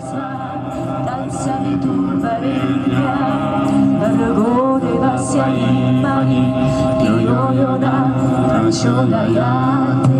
Танцами творения Любовь во всей мане Ее юна, чудная ты